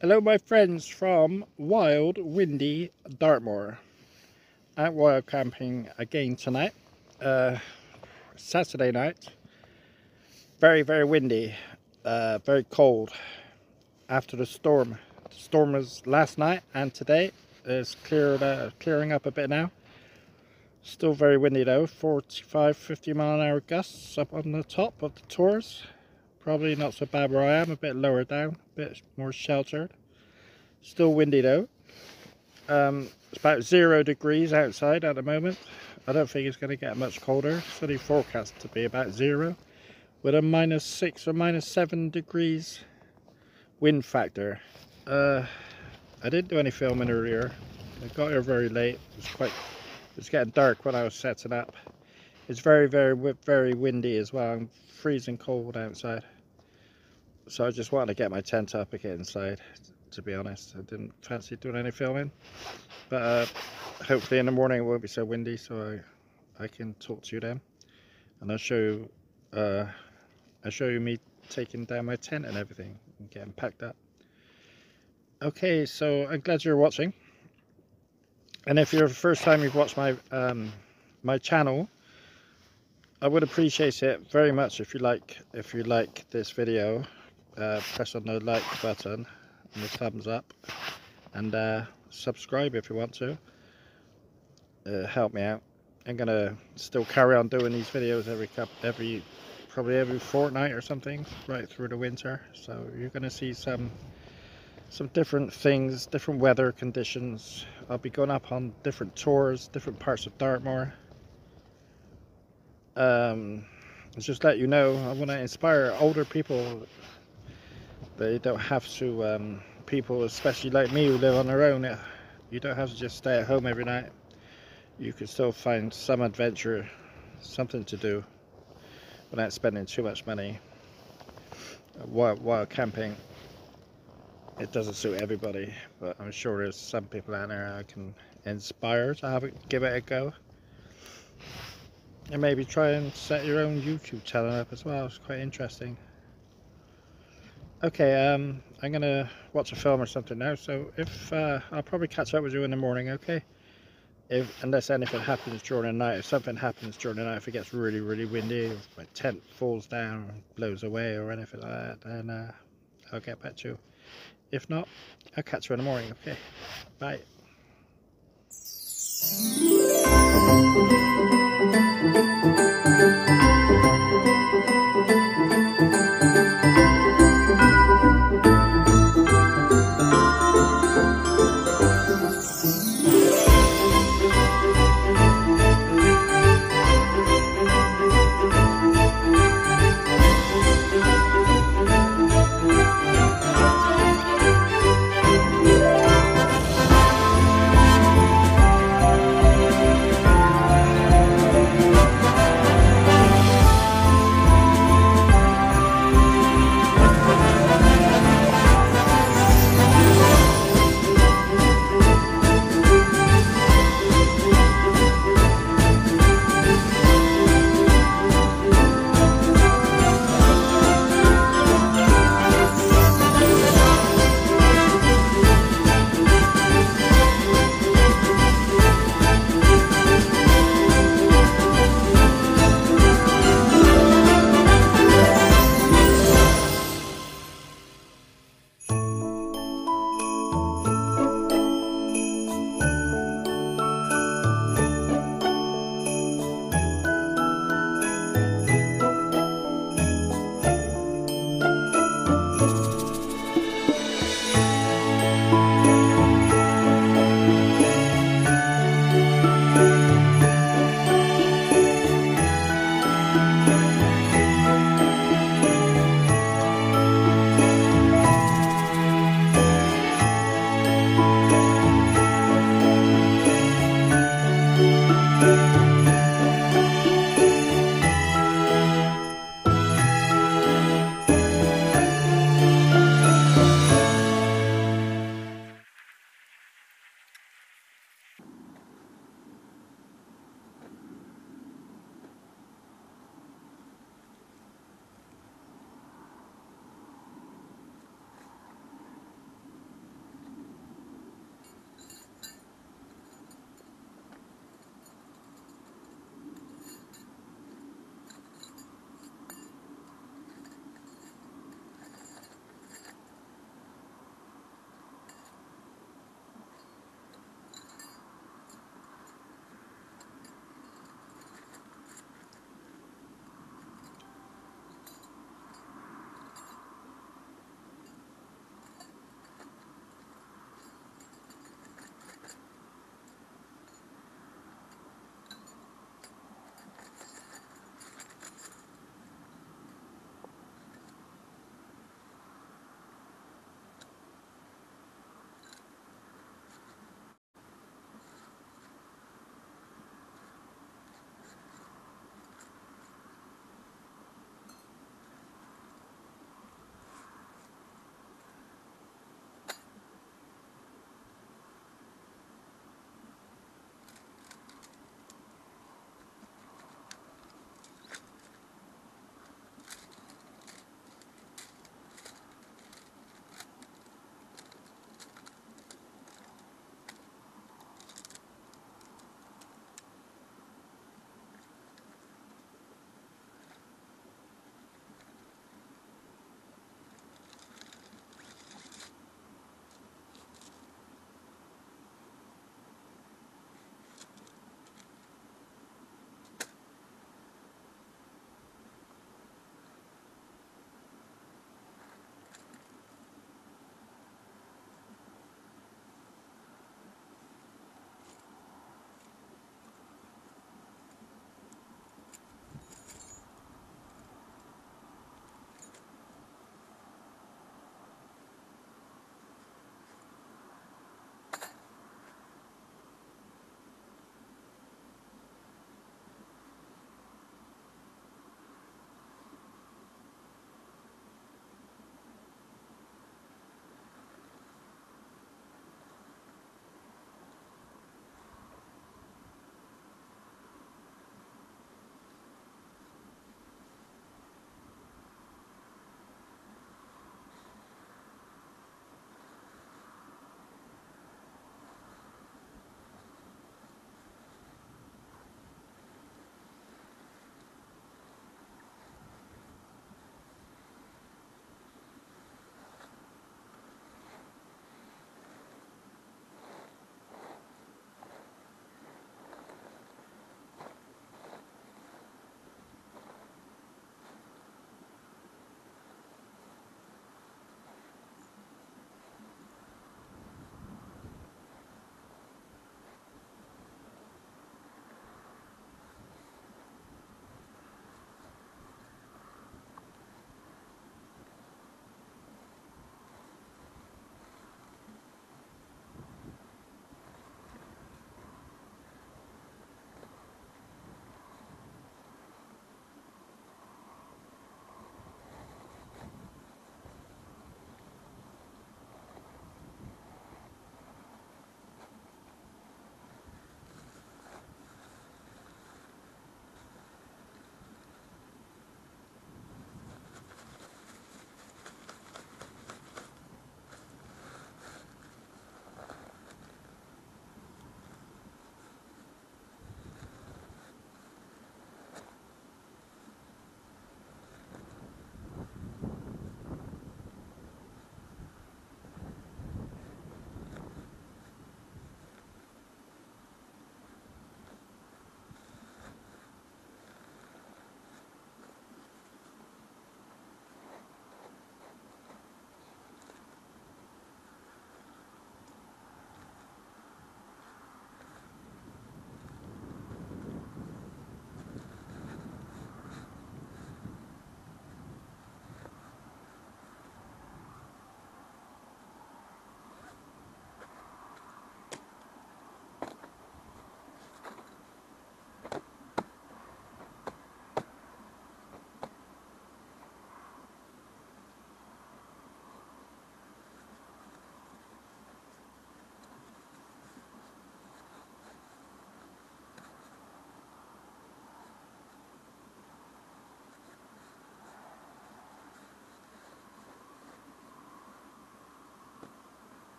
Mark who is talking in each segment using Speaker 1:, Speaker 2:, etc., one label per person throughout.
Speaker 1: Hello my friends from wild windy Dartmoor. Out wild camping again tonight. Uh, Saturday night. Very very windy. Uh, very cold. After the storm. The storm was last night and today. It's cleared, uh, clearing up a bit now. Still very windy though. 45 50 mile an hour gusts up on the top of the tors. Probably not so bad where I am, a bit lower down, a bit more sheltered. Still windy though. Um, it's about zero degrees outside at the moment. I don't think it's going to get much colder. It's only forecast to be about zero with a minus six or minus seven degrees wind factor. Uh, I didn't do any filming earlier. I got here very late. It was quite, it was getting dark when I was setting up. It's very, very, very windy as well. I'm freezing cold outside. So I just wanted to get my tent up and get inside, to be honest. I didn't fancy doing any filming. But uh, hopefully in the morning it won't be so windy so I, I can talk to you then. And I'll show you, uh, I'll show you me taking down my tent and everything and getting packed up. Okay, so I'm glad you're watching. And if you're the first time you've watched my um, my channel, I would appreciate it very much if you like if you like this video uh, press on the like button and the thumbs up. And uh, subscribe if you want to. Uh, help me out. I'm gonna still carry on doing these videos every cup every probably every fortnight or something right through the winter. So you're gonna see some some different things different weather conditions. I'll be going up on different tors different parts of Dartmoor. Um, just let you know, I want to inspire older people. They don't have to, um, people especially like me who live on their own, you don't have to just stay at home every night. You can still find some adventure, something to do without spending too much money while, while camping. It doesn't suit everybody, but I'm sure there's some people out there I can inspire to have it, give it a go. And maybe try and set your own YouTube channel up as well. It's quite interesting. Okay, um, I'm to watch a film or something now. So if uh, I'll probably catch up with you in the morning, okay? If Unless anything happens during the night. If something happens during the night, if it gets really, really windy, if my tent falls down, blows away or anything like that, then uh, I'll get back to you. If not, I'll catch you in the morning, okay? Bye.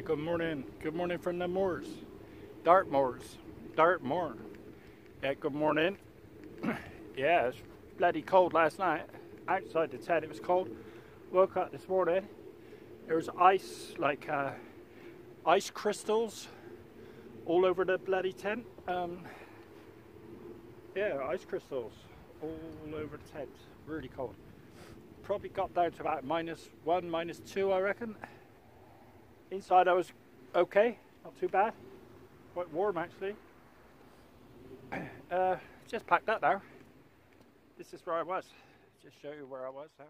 Speaker 1: Good morning. Good morning from the moors. Dartmoors. Dartmoor. Yeah, good morning. yeah, it's bloody cold last night. Outside the tent it was cold. Woke up this morning. There was ice, like uh, ice crystals all over the bloody tent. Um, yeah, ice crystals all over the tent. Really cold. Probably got down to about minus one, minus two, I reckon. Inside I was okay, not too bad. Quite warm actually. Uh, just packed up now. This is where I was. Just show you where I was now.